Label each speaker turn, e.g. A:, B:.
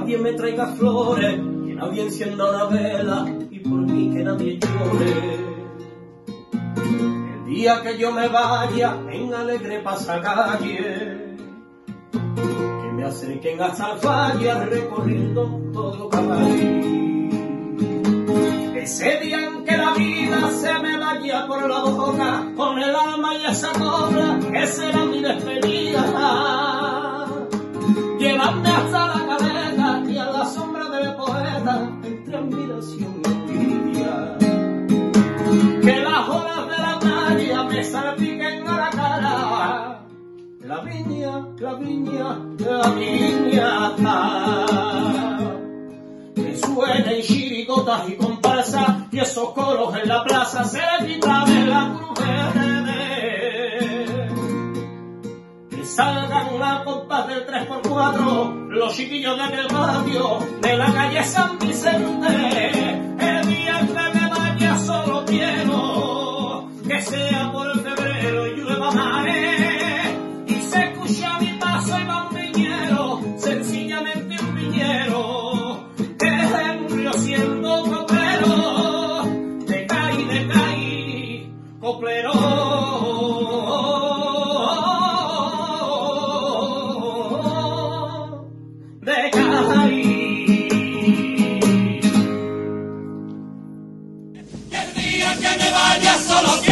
A: nadie me traiga flores, que nadie encienda una vela y por mí que nadie llore. El día que yo me vaya en alegre pasacalle, que me acerquen hasta el recorriendo todo caballo. Ese día en que la vida se me vaya por la boca, con el alma y esa cobra, que será mi despedida. Que las olas de la playa me salpiquen a la cara. La viña, la viña, la viña. Que suenen chiricotas y comparsas y esos coros en la plaza se quita de la cruz. Que salgan una compás del 3x4 los chiquillos de aquel barrio de la calle San Vicente sea por febrero, y llueva mare. Y se escucha mi paso y va un viñero, sencillamente un viñero, que es un río siendo coplero. Te caí, te caí, coplero. De caí. solo